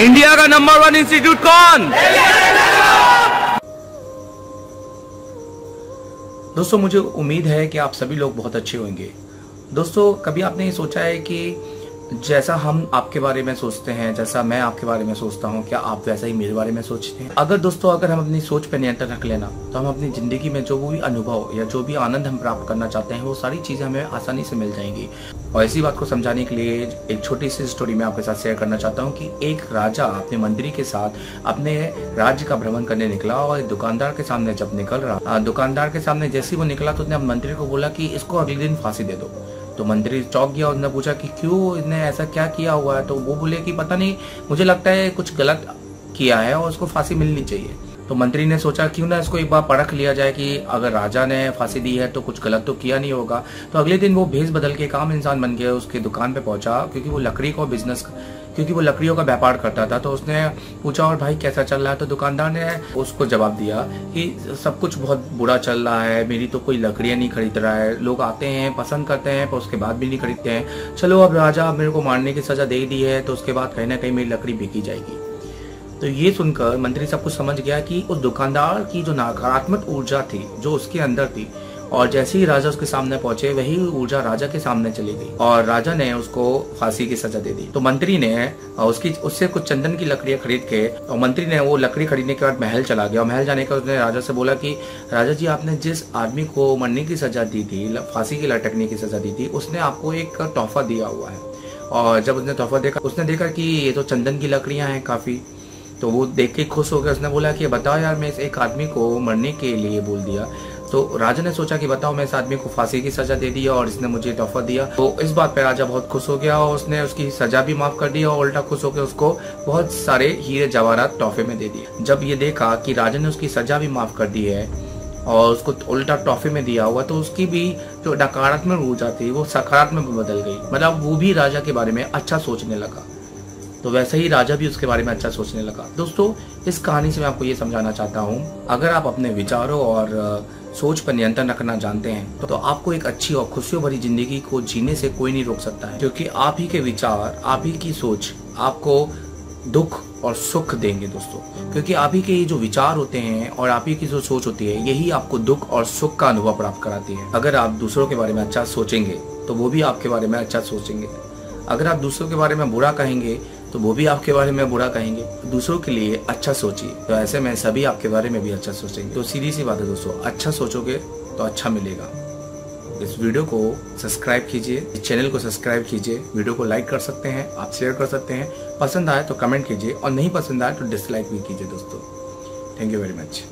India का number one institute कौन? दोस्तों, मुझे उम्मीद है कि आप सभी लोग बहुत अच्छे होंगे। दोस्तों, कभी आपने ये सोचा है कि जैसा हम आपके बारे में सोचते हैं, जैसा मैं आपके बारे में सोचता हूँ, क्या आप वैसा ही मेरे बारे में सोचते हैं? अगर दोस्तों, अगर हम अपनी सोच पर नियंत्रण रख लेना तो हम अपनी ज़िंदगी में जो भी अनुभव या जो भी आनंद हम प्राप्त करना चाहते हैं, वो सारी चीज़ें हमें आसानी से मिल जाएँगी। और इसी बात को समझाने के लिए एक छोटी सी स्टोरी मैं आपके साथ शेयर करना चाहता हूँ कि एक राजा अपने मंत्री के साथ अपने राज्य का भ्रमण करने निकला और दुकानदार के सामने जब निकल रहा, दुकानदार के सामने जैसे वो निकला तो उसने मंत्री को बोला कि इसको अगले दिन फांसी दे दो। तो मंत्री चौक गया, उसने पूछा कि क्यों इसने ऐसा क्या किया हुआ है? तो वो बोले कि पता नहीं, मुझे लगता है कुछ गलत किया है और उसको फांसी मिलनी चाहिए। तो मंत्री ने सोचा, क्यों ना इसको एक बार परख लिया जाए कि अगर राजा ने फांसी दी है तो कुछ गलत तो किया नहीं होगा। तो अगले दिन वो भेज बदल के काम इंसान बन गया, उसकी दुकान पे पहुँचा, क्योंकि वो लकड़ी को बिज़नेस क्योंकि वो लकड़ियों का व्यापार करता था तो उसने पूछा, और भाई, कैसा चल रहा है? तो दुकानदार ने उसको जवाब दिया कि, सब कुछ बहुत बुरा चल रहा है, मेरी तो कोई लकड़ियाँ नहीं खरीद रहा है। लोग आते हैं, पसंद करते हैं, पर उसके बाद भी नहीं खरीदते हैं। चलो, अब राजा मेरे को मारने की सजा दे दी है तो उसके बाद कहीं ना कहीं मेरी लकड़ी बिकी जाएगी। तो ये सुनकर मंत्री सब कुछ समझ गया कि उस दुकानदार की जो नकारात्मक ऊर्जा थी, जो उसके अंदर थी और जैसे ही राजा उसके सामने पहुँचे, वही ऊर्जा राजा के सामने चली गई और राजा ने उसको फांसी की सजा दे दी। तो मंत्री ने उसकी, उससे कुछ चंदन की लकड़ियाँ खरीद के, और मंत्री ने वो लकड़ी खरीदने के बाद महल चला गया। और महल जाने के उसने राजा से बोला कि, राजा जी, आपने जिस आदमी को मरने की सजा दी थी फांसी की लटकने की सजा दी थी, उसने आपको एक तोहफा दिया हुआ है। और जब उसने तोहफा देखा, उसने देखा कि ये तो चंदन की लकड़ियाँ हैं काफ़ी तो वो देख के खुश हो गया। उसने बोला कि, बताओ यार, मैं एक आदमी को मरने के लिए बोल दिया तो राजा ने सोचा कि बताओ, मैं इस आदमी को फांसी की सजा दे दी और इसने मुझे तोहफा दिया। तो इस बात पे राजा बहुत खुश हो गया और उसने उसकी सजा भी माफ़ कर दी और उल्टा खुश होकर उसको बहुत सारे हीरे जवाहरात तोहफे में दे दिए। जब ये देखा कि राजा ने उसकी सजा भी माफ़ कर दी है और उसको उल्टा टॉफे में दिया हुआ तो उसकी भी जो नकारात्मक ऊर्जा थी, वो सकारात्मक बदल गई। मतलब वो भी राजा के बारे में अच्छा सोचने लगा। तो वैसे ही राजा भी उसके बारे में अच्छा सोचने लगा। दोस्तों, इस कहानी से मैं आपको ये समझाना चाहता हूँ, अगर आप अपने विचारों और सोच पर नियंत्रण रखना जानते हैं तो आपको एक अच्छी और खुशियों भरी ज़िंदगी को जीने से कोई नहीं रोक सकता है, क्योंकि आप ही के विचार, आप ही की सोच आपको दुख और सुख देंगे दोस्तों। क्योंकि आप ही के ये जो विचार होते हैं और आप ही की जो सोच होती है, यही आपको दुख और सुख का अनुभव प्राप्त कराती है। अगर आप दूसरों के बारे में अच्छा सोचेंगे तो वो भी आपके बारे में अच्छा सोचेंगे। अगर आप दूसरों के बारे में बुरा कहेंगे तो वो भी आपके बारे में बुरा कहेंगे। दूसरों के लिए अच्छा सोचिए। तो ऐसे में सभी आपके बारे में भी अच्छा सोचेंगे। तो सीधी सी बात है दोस्तों अच्छा सोचोगे तो अच्छा मिलेगा। इस वीडियो को सब्सक्राइब कीजिए, इस चैनल को सब्सक्राइब कीजिए। वीडियो को लाइक कर सकते हैं, आप शेयर कर सकते हैं। पसंद आए तो कमेंट कीजिए और नहीं पसंद आए तो डिसलाइक भी कीजिए दोस्तों। Thank you very much.